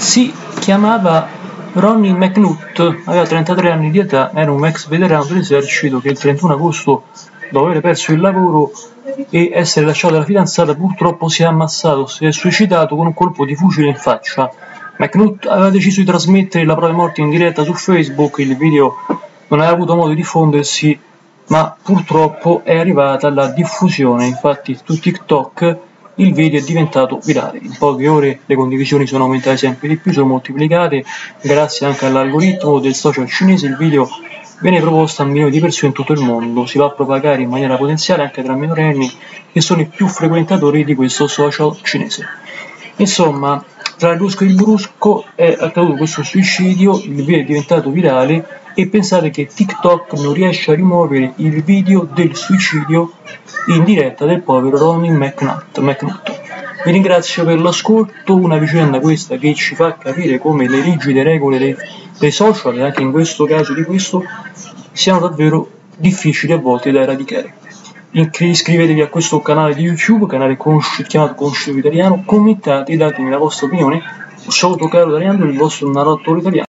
Si chiamava Ronnie McNutt, aveva 33 anni di età, era un ex veterano dell'esercito che il 31 agosto, dopo aver perso il lavoro e essere lasciato dalla fidanzata, purtroppo si è ammassato, si è suicidato con un colpo di fucile in faccia. McNutt aveva deciso di trasmettere la propria morte in diretta su Facebook, il video non aveva avuto modo di diffondersi, ma purtroppo è arrivata la diffusione, infatti su TikTok il video è diventato virale. In poche ore le condivisioni sono aumentate sempre di più, sono moltiplicate, grazie anche all'algoritmo del social cinese il video viene proposto a milioni di persone in tutto il mondo, si va a propagare in maniera potenziale anche tra minorenni che sono i più frequentatori di questo social cinese. Insomma, tra il brusco e il brusco è accaduto questo suicidio, il video è diventato virale e pensate che TikTok non riesce a rimuovere il video del suicidio in diretta del povero Ronnie McNutt. McNutt. Vi ringrazio per l'ascolto, una vicenda questa che ci fa capire come le rigide regole dei, dei social, e anche in questo caso di questo, siano davvero difficili a volte da eradicare. Iscrivetevi a questo canale di YouTube, canale conosci- chiamato Conosciuto Italiano, commentate, datemi la vostra opinione. Caro da Leandro, il vostro narratore italiano.